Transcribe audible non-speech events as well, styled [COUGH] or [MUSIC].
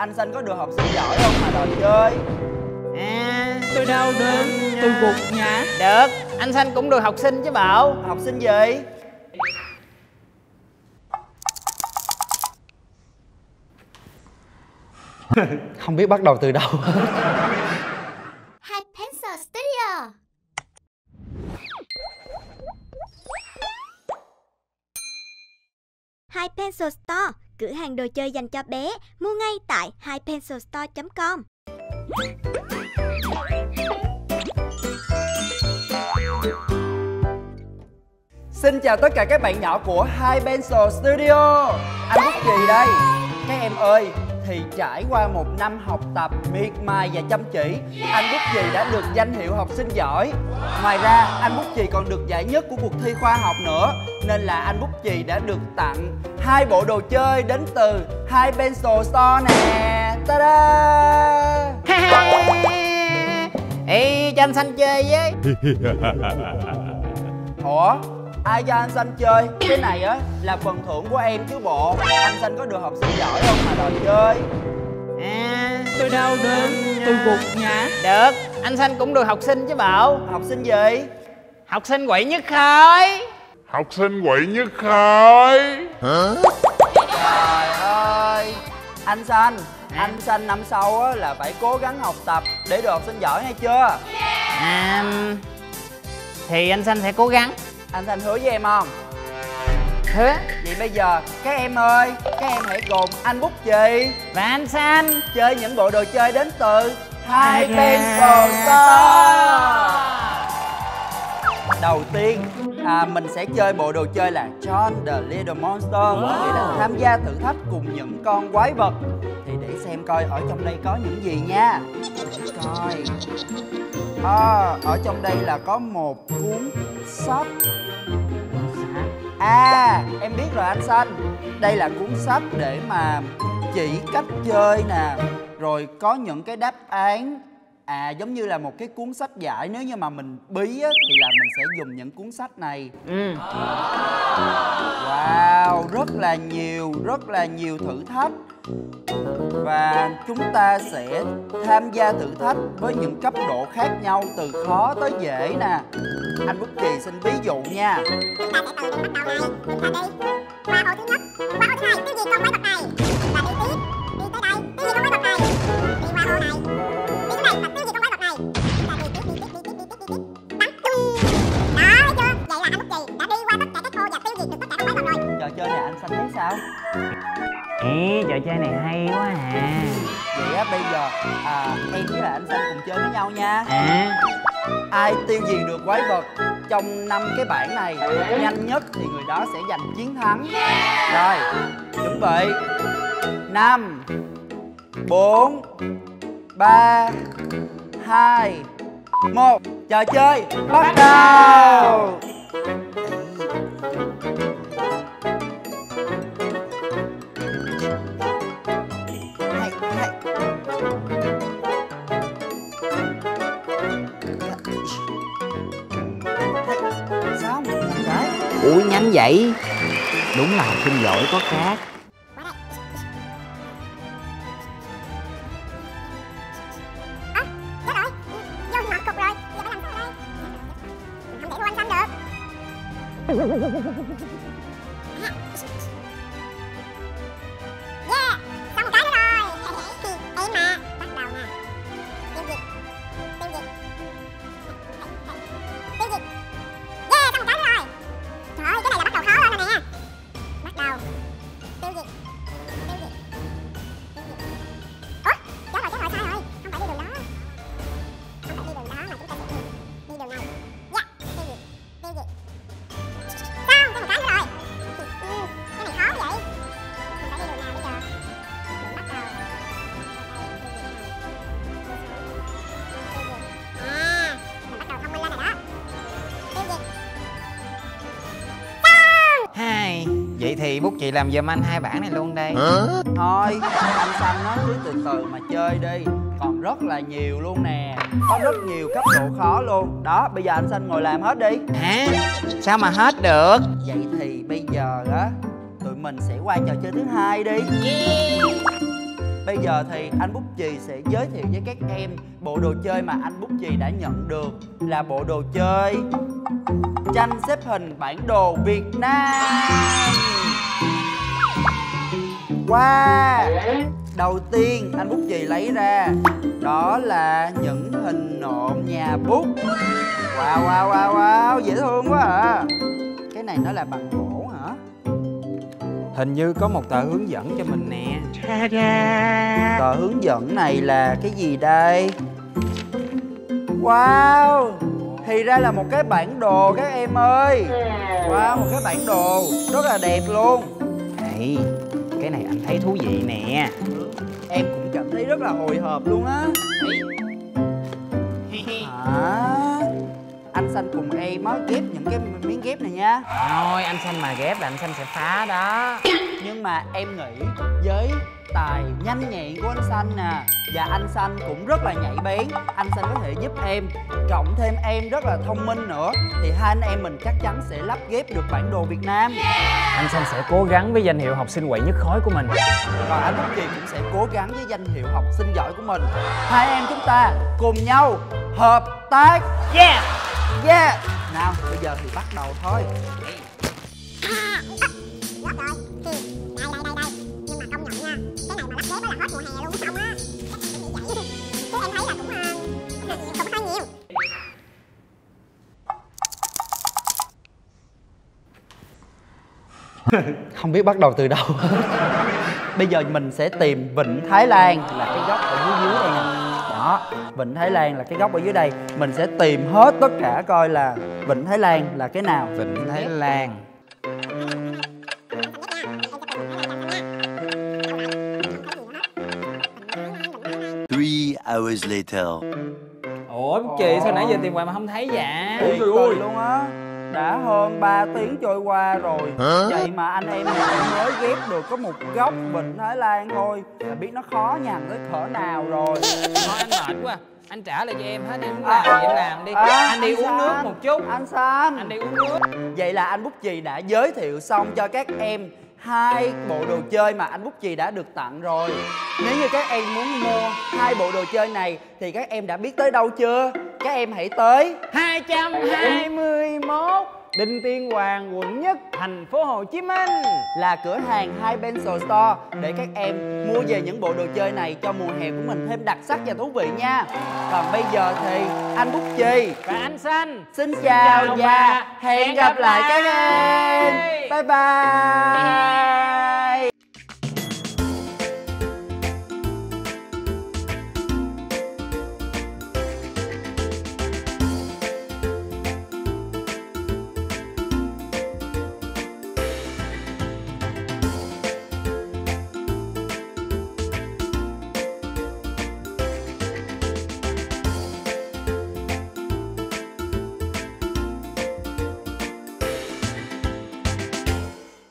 anh xanh có được học sinh giỏi không? Mà đòi chơi. À tôi đau đớn tôi gục ngã. Được. Anh xanh cũng được học sinh chứ bộ học sinh gì? [LAUGHS] Không biết bắt đầu từ đâu. Hai Pencil Studio. Hai Pencil Store, cửa hàng đồ chơi dành cho bé, mua ngay tại highpencilstore.com. Xin chào tất cả các bạn nhỏ của Hai Pencil Studio. Anh Quốc Kỳ đây. Các em ơi, thì trải qua một năm học tập miệt mài và chăm chỉ Anh Bút Chì đã được danh hiệu học sinh giỏi. Ngoài ra, anh Bút Chì còn được giải nhất của cuộc thi khoa học nữa Nên là anh Bút Chì đã được tặng hai bộ đồ chơi đến từ Hai Pencil Store nè. Ta-da! Ê, cho anh xanh chơi với. Ủa, ai cho anh Xanh chơi? Cái này á là phần thưởng của em chứ bộ. Anh Xanh có được học sinh giỏi không mà đòi chơi? À tôi đau đớn tôi gục ngã được anh xanh cũng được học sinh chứ bộ. Học sinh gì? học sinh quậy nhất khối Học sinh quậy nhất khối Trời ơi. Anh Xanh Anh Xanh năm sau á là phải cố gắng học tập để được học sinh giỏi nghe chưa? à thì anh xanh sẽ cố gắng Anh Xanh hứa với em không? hứa. Vậy bây giờ các em ơi Các em hãy cùng anh Bút Chì và anh xanh. Chơi những bộ đồ chơi đến từ Hai Pencil Store Đầu tiên à, mình sẽ chơi bộ đồ chơi là John the Little Monster. Để là tham gia thử thách cùng những con quái vật. Thì để xem coi ở trong đây có những gì nha. Để coi. À, Ở trong đây là có một cuốn sách À em biết rồi anh Xanh. Đây là cuốn sách để mà chỉ cách chơi nè Rồi có những cái đáp án. À giống như là một cái cuốn sách giải Nếu như mà mình bí á, thì là mình sẽ dùng những cuốn sách này. Ừ. Wow rất là nhiều Rất là nhiều thử thách Và chúng ta sẽ tham gia thử thách với những cấp độ khác nhau Từ khó tới dễ nè Anh Bút Chì xin ví dụ nha Chúng ta sẽ từ điểm bắt đầu này, chúng ta đi qua ô thứ nhất, qua ô thứ hai, cái gì con quái vật này? Ta đi tiếp, đi tới đây, cái gì con quái vật này? Đi qua ô này, đi tới đây, và cái gì con quái vật này? Chúng ta đi tiếp, đi tiếp, đi tiếp, đi tiếp, đi tiếp. Bắn tung. Đó, thấy chưa? Vậy là anh Bút Chì đã đi qua tất cả các ô và tiêu diệt được tất cả các quái vật rồi. Trò chơi này anh Xanh thấy sao? Ê, trò chơi này hay quá à. Vậy á bây giờ à, em với lại anh Xanh cùng chơi với nhau nha. À, Ai tiêu diệt được quái vật trong năm cái bảng này nhanh nhất thì người đó sẽ giành chiến thắng. Rồi, chuẩn bị. Năm bốn ba hai một. Trò chơi bắt đầu cái nhánh vậy? Đúng là học sinh giỏi có khác. Ha ha ha ha ha. Thì bút chị làm giùm anh hai bản này luôn đây. Thôi, anh Xanh nó cứ từ từ mà chơi đi. Còn rất là nhiều luôn nè. Có rất nhiều cấp độ khó luôn. Đó, bây giờ anh Xanh ngồi làm hết đi. Hả? Sao mà hết được? Vậy thì bây giờ á Tụi mình sẽ qua trò chơi thứ hai đi. Bây giờ thì anh Bút Chì sẽ giới thiệu với các em bộ đồ chơi mà anh Bút Chì đã nhận được là bộ đồ chơi tranh xếp hình bản đồ Việt Nam. Wow! Đầu tiên anh Bút Chì lấy ra đó là những hình nộm nhà bút. Wow wow wow wow, dễ thương quá à. Cái này nó là bằng gỗ hả? Hình như có một tờ hướng dẫn cho mình nè Tờ hướng dẫn này là cái gì đây? Wow! Thì ra là một cái bản đồ các em ơi Wow, một cái bản đồ rất là đẹp luôn anh thấy thú vị nè. Em cũng cảm thấy rất là hồi hộp luôn á. Hả? Anh xanh cùng em á ghép những cái miếng ghép này nha. Thôi anh xanh mà ghép là anh xanh sẽ phá đó. Nhưng mà em nghĩ với tài nhanh nhẹn của anh xanh nè và anh xanh cũng rất là nhạy bén. Anh xanh có thể giúp em cộng thêm em rất là thông minh nữa. Thì hai anh em mình chắc chắn sẽ lắp ghép được bản đồ Việt Nam. Anh xanh sẽ cố gắng với danh hiệu học sinh quậy nhất khối của mình. Còn anh Quốc Kỳ cũng sẽ cố gắng với danh hiệu học sinh giỏi của mình. Hai em chúng ta cùng nhau hợp tác. Yeah. Yeah. Nào bây giờ thì bắt đầu thôi. Gấp [LAUGHS] rồi Không biết bắt đầu từ đâu. Bây giờ mình sẽ tìm Vịnh Thái Lan là cái góc ở dưới dưới đây nè. Đó, Vịnh Thái Lan là cái góc ở dưới đây. Mình sẽ tìm hết tất cả coi là Vịnh Thái Lan là cái nào. Vịnh Thái Lan. Three hours later. Ủa chị sao nãy giờ tìm hoài mà không thấy vậy? Thiệt tình luôn á đã hơn 3 tiếng trôi qua rồi. Vậy mà anh em mình mới ghép được có một góc Vịnh Thái Lan thôi. Là biết nó khó nhằn tới cỡ nào rồi. Thôi anh mệt quá. Anh trả lại cho em hết em muốn làm gì em làm đi. À, Anh đi uống San, nước một chút. Anh San Anh đi uống nước. Vậy là anh Bút Chì đã giới thiệu xong cho các em hai bộ đồ chơi mà anh Bút Chì đã được tặng rồi. Nếu như các em muốn mua hai bộ đồ chơi này Thì các em đã biết tới đâu chưa? Các em hãy tới 221 Đinh Tiên Hoàng quận nhất thành phố Hồ Chí Minh là cửa hàng Hai Pencil Store để các em mua về những bộ đồ chơi này cho mùa hè của mình thêm đặc sắc và thú vị nha. Còn bây giờ thì anh Bút Chì Và anh Xanh xin chào Chào và hẹn gặp gặp lại các em. Bye bye.